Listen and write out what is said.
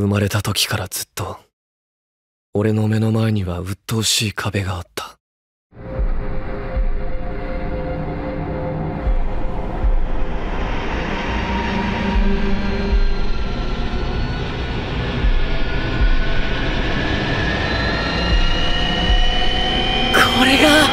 生まれた時からずっと、俺の目の前には鬱陶しい壁があった。これが